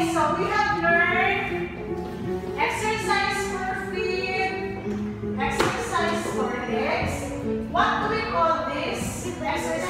So we have learned exercise for feet, exercise for legs. What do we call this exercise?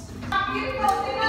Thank You